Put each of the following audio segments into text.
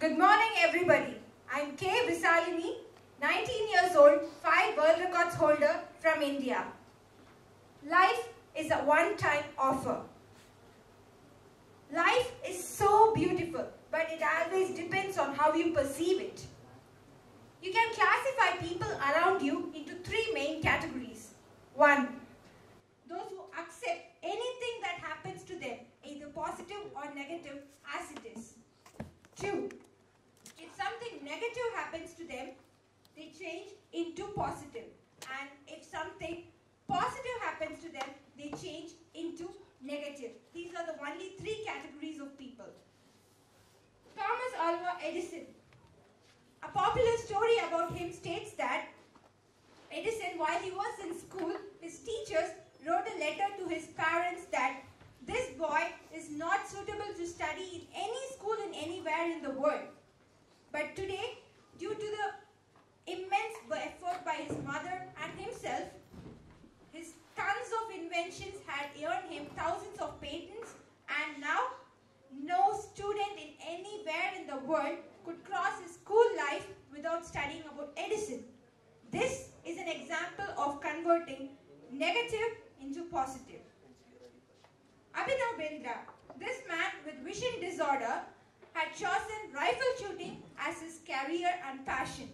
Good morning, everybody. I'm K. Visalini, 19 years old, 5 world records holder from India. Life is a one-time offer. Life is so beautiful, but it always depends on how you perceive it. You can classify people around you into three main categories. One, those who accept anything that happens to them, either positive or negative, as it is. Two, negative happens to them, they change into positive. And if something positive happens to them, they change into negative. These are the only three categories of people. Thomas Alva Edison. A popular story about him states that Edison, while he was in school, his teachers wrote a letter to his parents that this boy is not suitable to study in any school in anywhere in the world. But today, due to the immense effort by his mother and himself, his tons of inventions had earned him thousands of patents and now no student in anywhere in the world could cross his school life without studying about Edison. This is an example of converting negative into positive. Abhinav Bindra, this man with vision disorder, had chosen rifle shooting as his career and passion.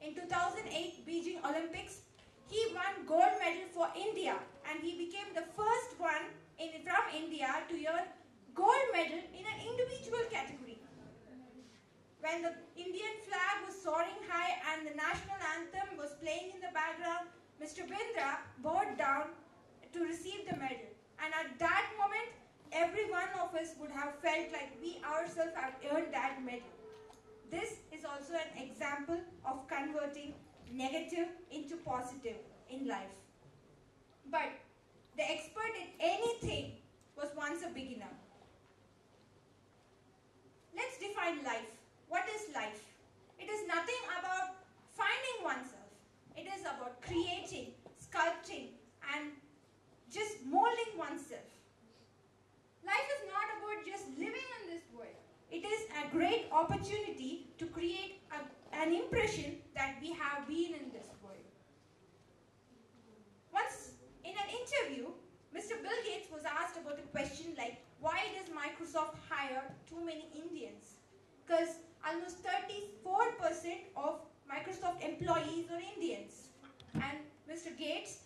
In 2008 Beijing Olympics, he won gold medal for India and he became the first one in, from India to earn gold medal in an individual category. When the Indian flag was soaring high and the national anthem was playing in the background, Mr. Bindra bowed down to receive the medal. And at that moment, every one of us would have felt like we ourselves have earned that medal. This is also an example of converting negative into positive in life. But the expert in anything was once a beginner. Let's define life. What is life? It is nothing about finding oneself. It is about creating, sculpting, and just molding oneself. Life is not about just living in this world. It is a great opportunity to create a, an impression that we have been in this world. Once in an interview, Mr. Bill Gates was asked about a question like, why does Microsoft hire too many Indians? Because almost 34% of Microsoft employees are Indians. And Mr. Gates,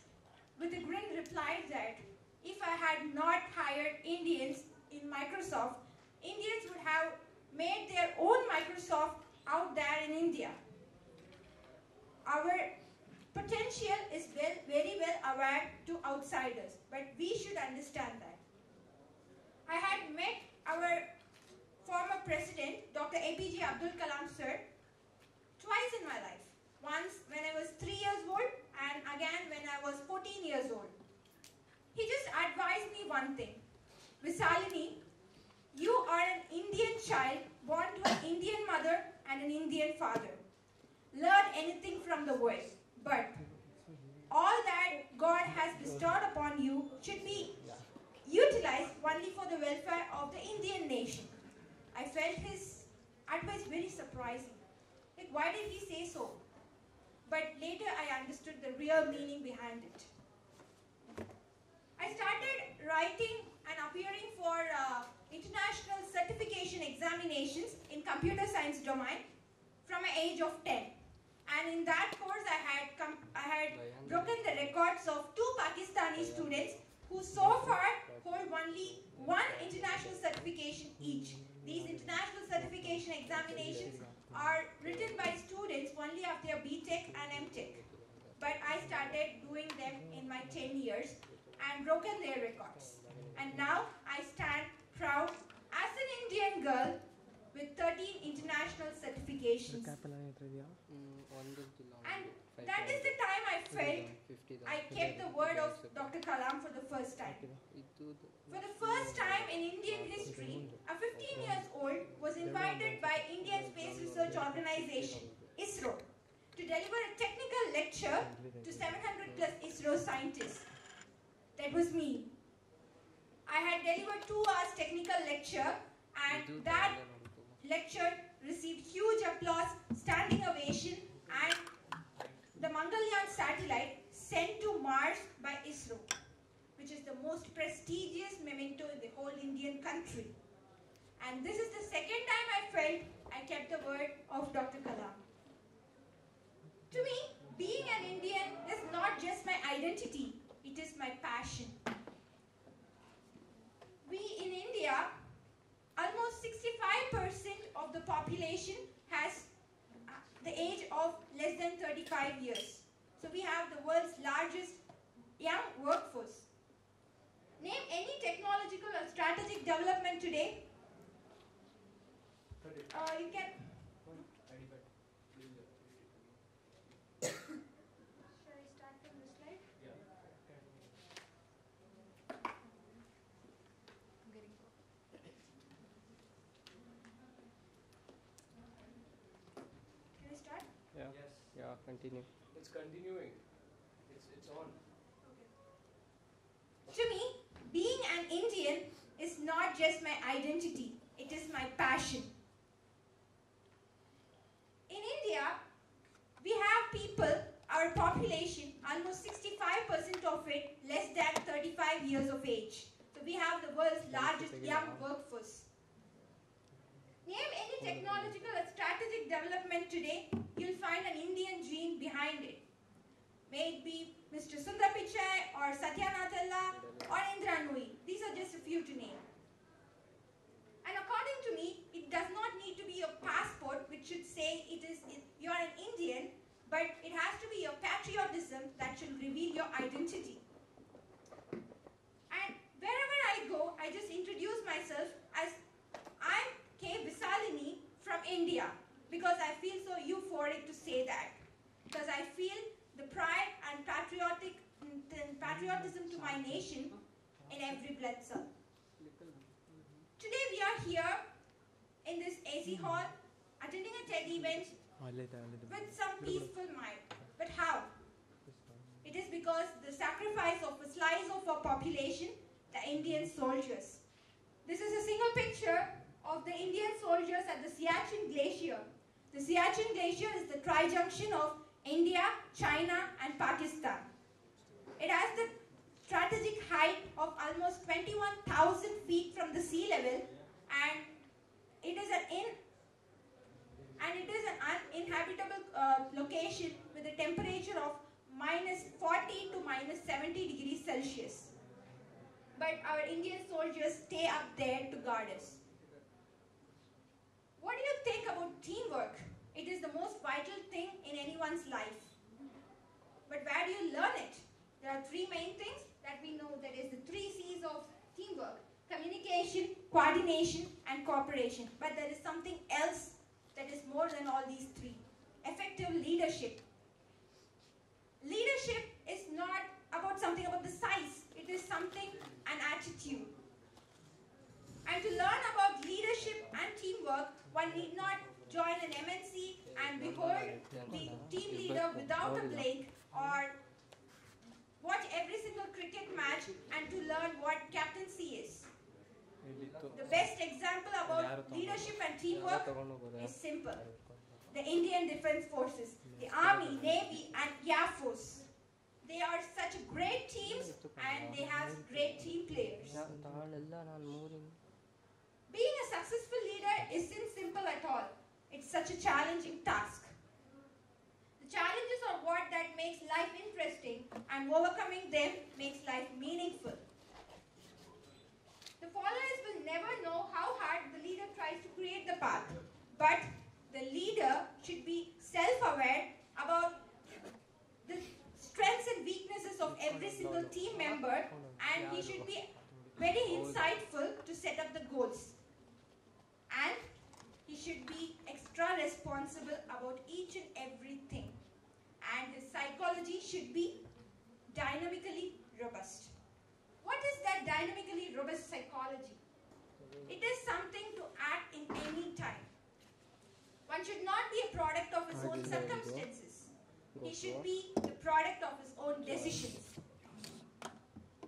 with a grin, replied that if I had not hired Indians in Microsoft, Indians would have made their own Microsoft out there in India. Our potential is well, very well aware to outsiders, but we should understand that. I had met our former president, Dr. APJ Abdul Kalam sir, twice in my life. Once when I was three years old and again when I was 14 years old. He just advised me one thing. Visalini, you are an Indian child born to an Indian mother and an Indian father. Learn anything from the world, but all that God has bestowed upon you should be utilized only for the welfare of the Indian nation. I felt his advice very surprising. Like, why did he say so? But later I understood the real meaning behind it. I started writing and appearing for uh, international certification examinations in computer science domain from an age of 10. And in that course, I had, I had broken the records of two Pakistani students who so far hold only one international certification each. These international certification examinations are written by students only after their BTech and MTech. But I started doing them in my 10 years and broken their records. And now I stand proud as an Indian girl with 13 international certifications. And that is the time I felt I kept the word of Dr. Kalam for the first time. For the first time in Indian history, a 15 years old was invited by Indian Space Research Organization, ISRO, to deliver a technical lecture to 700 plus ISRO scientists. That was me. I had delivered two hours technical lecture and that lecture received huge applause, standing ovation, the Mangalyaan satellite sent to Mars by ISRO, which is the most prestigious memento in the whole Indian country. And this is the second time I felt I kept the word of Dr. Kalam. To me, being an Indian is not just my identity, it is my passion. We in India, almost 65% of the population has uh, the age of less 35 years. So we have the world's largest young workforce. Name any technological or strategic development today. Uh, you can. Shall I start from this slide? I'm getting Can I start? Yeah. Yes, Yeah, continue. it's continuing. It's it's on. To me, being an Indian is not just my identity, it is my passion. In India, we have people, our population, almost 65% of it less than 35 years of age. So we have the world's largest young workforce. Name any technological or strategic development today, you'll find an Indian gene behind it. May it be Mr. Sundar Pichai or Satya Nadella or Indra Nooyi. These are just a few to name. And according to me, it does not need to be your passport which should say it is you're an Indian, but it has to be your patriotism that should reveal your identity. And wherever I go, I just introduce myself as I'm K. Visalini from India because I feel so euphoric to say that. Because I feel the pride and patriotic and patriotism to my nation in every blood cell. Today we are here in this AC hall attending a TED event with some peaceful mind. But how? It is because the sacrifice of a slice of our population, the Indian soldiers. This is a single picture of the Indian soldiers at the Siachen Glacier. The Siachen Glacier is the tri-junction of India, China and Pakistan. It has the strategic height of almost 21,000 feet from the sea level and it is an in and it is an uninhabitable uh, location with a temperature of minus 40 to minus 70 degrees Celsius. But our Indian soldiers stay up there to guard us. What do you think about teamwork? It is the most vital thing in anyone's life. But where do you learn it? There are three main things that we know that is the three C's of teamwork. Communication, coordination and cooperation. But there is something else that is more than all these three. Effective leadership. Leadership is not about something about the size. It is something, an attitude. And to learn about leadership and teamwork, one need not join an MNC and behold the team leader without a blink or watch every single cricket match and to learn what captaincy is. The best example about leadership and teamwork is simple. The Indian Defense Forces, the Army, Navy and Air Force. They are such great teams and they have great team players. Being a successful leader isn't simple at all. It's such a challenging task. The challenges are what that makes life interesting and overcoming them makes life meaningful. The followers will never know how hard the leader tries to create the path, but the leader should be self-aware about the strengths and weaknesses of every single team member and he should be very insightful to set up the goals. And he should be extra responsible about each and everything. And his psychology should be dynamically robust. What is that dynamically robust psychology? It is something to act in any time. One should not be a product of his own circumstances. He should be the product of his own decisions.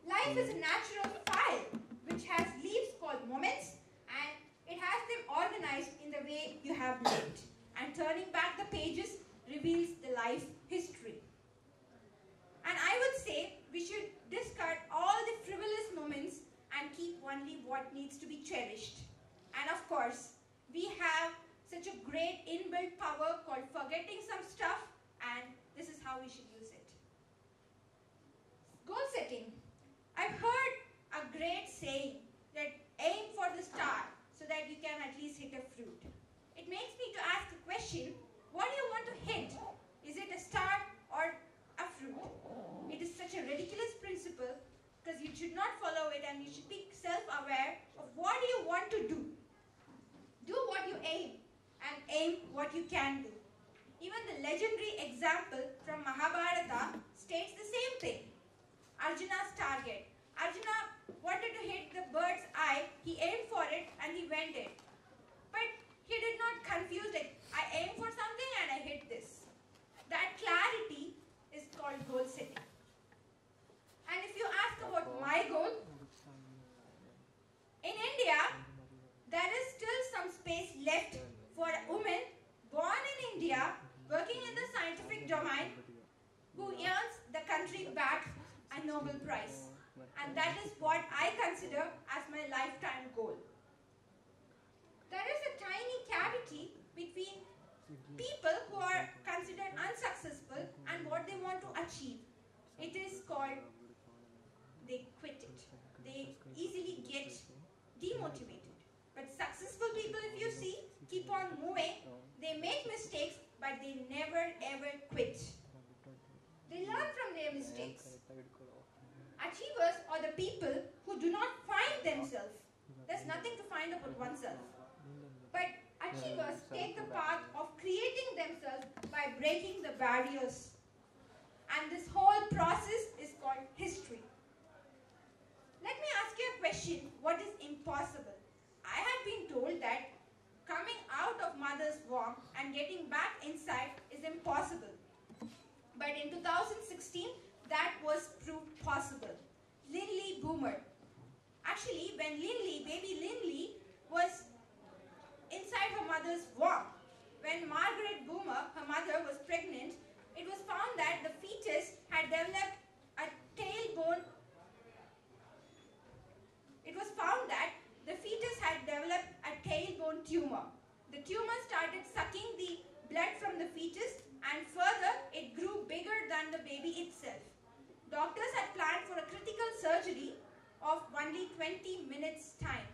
Life is a natural file which has leaves called moments and it has them organized in the way you have lived. And turning back the pages reveals the life history. And I would say we should discard all the frivolous moments and keep only what needs to be cherished. And of course, we have such a great inbuilt power called forgetting some stuff and this is how we should use it. Goal setting. I've heard a great saying that aim for the star so that you can at least hit a fruit. It makes me to ask a question, what do you want to hit? Is it a star or a fruit? It is such a ridiculous principle because you should not follow it and you should be self-aware of what do you want to do. Do what you aim and aim what you can do. Even the legendary example from Mahabharata states the same thing. Arjuna's target. Arjuna wanted to hit the bird's eye, he aimed for it and he went it. But he did not confuse it. I aimed for something and I hit this. That clarity is called goal setting. And if you ask about my goal, in India, there is still some space left for a woman born in India, working in the scientific domain, who earns the country back a Nobel Prize. And that is what I consider as my lifetime goal. There is a tiny cavity between people who are considered unsuccessful and what they want to achieve. Called, they quit it. They easily get demotivated. But successful people, if you see, keep on moving. They make mistakes, but they never ever quit. They learn from their mistakes. Achievers are the people who do not find themselves. There's nothing to find about oneself. But achievers take the path of creating themselves by breaking the barriers. And this whole process is called history. Let me ask you a question. What is impossible? I had been told that coming out of mother's womb and getting back inside is impossible. But in 2016, that was proved possible. LynLee Boemer. Actually, when LynLee, baby LynLee, was inside her mother's womb, when Margaret Boemer, her mother, was pregnant, it was found that the fetus had developed a tailbone. It was found that the fetus had developed a tailbone tumor. The tumor started sucking the blood from the fetus and further it grew bigger than the baby itself. Doctors had planned for a critical surgery of only 20 minutes time.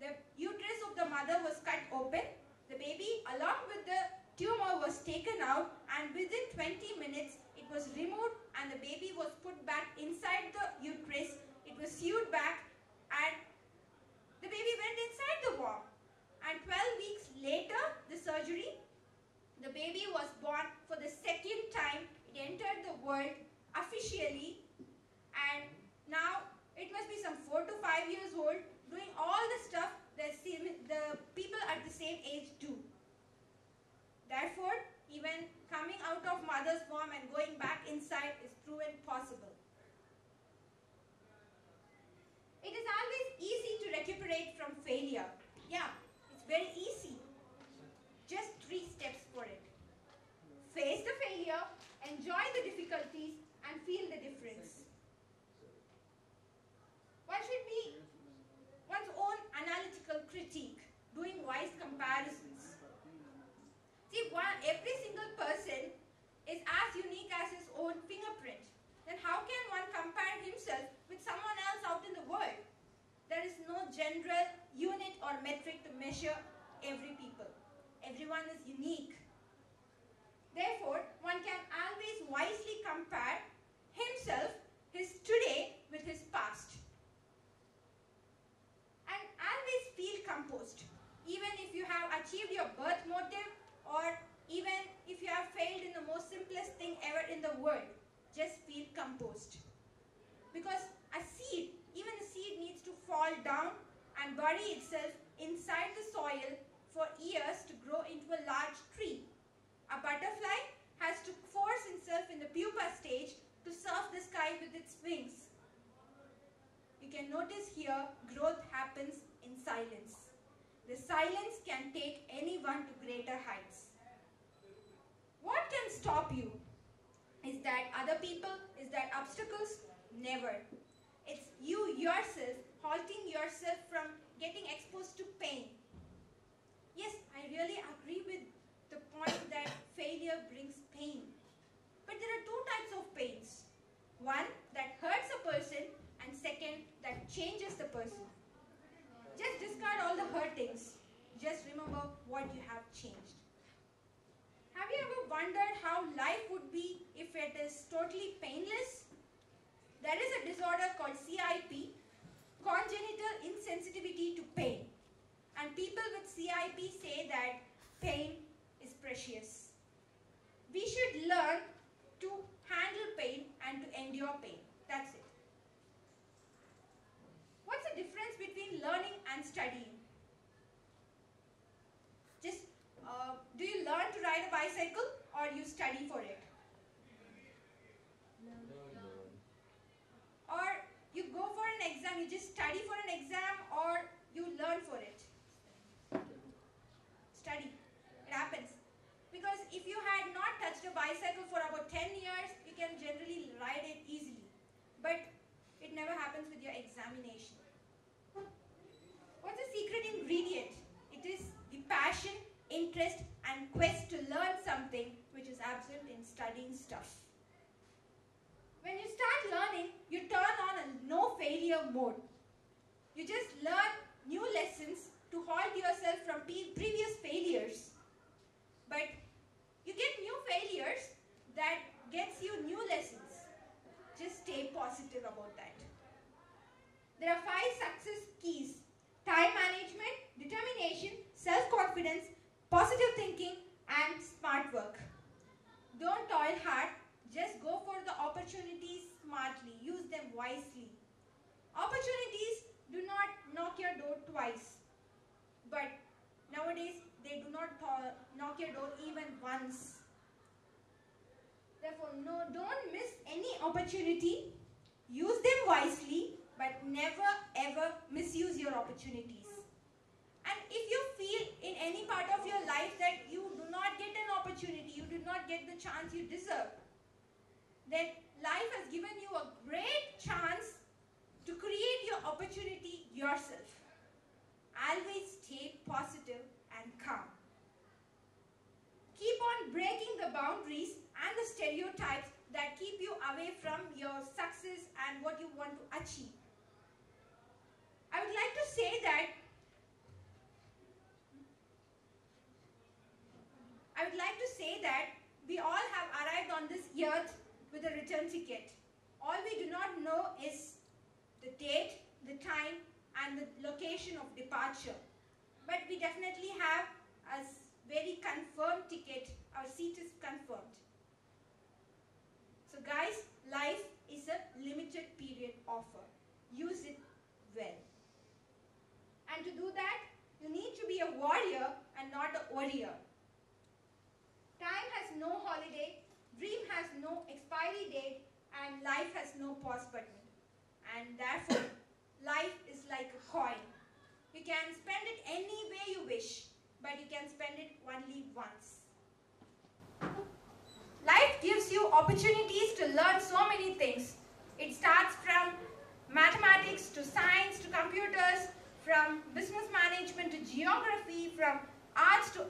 The uterus of the mother was cut open, the baby along with the tumor was taken out and within 20 minutes was removed and the baby was put back inside the uterus. It was sewed back and the baby went inside the womb. And 12 weeks later, the surgery, the baby was born for the second time. It entered the world officially and now it must be some 4 to 5 years old doing all the failure. Every people. Everyone is unique. Therefore, one can always wisely compare himself, his today, with his past. And always feel composed. Even if you have achieved your birth motive or even if you have failed in the most simplest thing ever in the world, just feel composed. Because a seed, even a seed needs to fall down and bury itself inside the soil for years to grow into a large tree. A butterfly has to force itself in the pupa stage to surf the sky with its wings. You can notice here growth happens in silence. The silence can take anyone to greater heights. What can stop you? Is that other people? Is that obstacles? Never. It's you yourself halting yourself from getting exposed to pain. Yes, I really agree with the point that failure brings pain. But there are two types of pains. One that hurts a person and second that changes the person. Just discard all the hurtings. Just remember what you have changed. Have you ever wondered how life would be if it is totally painless? There is a disorder called CIP, congenital insensitivity to pain. And people with CIP say that pain is precious. We should learn to handle pain and to endure pain. That's it. What's the difference between learning and studying? Just, uh, do you learn to ride a bicycle or you study for it? Or you go for an exam, you just study for an exam or you learn for it? Study. It happens. Because if you had not touched a bicycle for about 10 years, you can generally ride it easily. But it never happens with your examination. What's the secret ingredient? It is the passion, interest, and quest to learn something which is absent in studying stuff. When you start learning, you turn on a mode. You just learn new lessons to halt yourself from previous failures. But you get new failures that gets you new lessons. Just stay positive about that. There are five success keys. Time management, determination, self-confidence, positive thinking and smart work. Don't toil hard, just go for the opportunities smartly. Use them wisely. Opportunities do not knock your door twice. But nowadays, they do not knock your door even once. Therefore, no, don't miss any opportunity. Use them wisely, but never ever misuse your opportunities. And if you feel in any part of your life that you do not get an opportunity, you do not get the chance you deserve, then life has given you a great chance to create your opportunity yourself. Always stay positive and calm. Breaking the boundaries and the stereotypes that keep you away from your success and what you want to achieve. I would like to say that I would like to say that we all have arrived on this earth with a return ticket. All we do not know is the date, the time and the location of departure. But we definitely have a very confirmed ticket. Our seat is confirmed. So guys, life is a limited period offer. Use it well. And to do that, you need to be a warrior and not a warrior. Time has no holiday, dream has no expiry date, and life has no pause button. And therefore, life is like a coin. You can spend it any way you wish, but you can spend it only once. Life gives you opportunities to learn so many things. It starts from mathematics to science to computers, from business management to geography, from arts to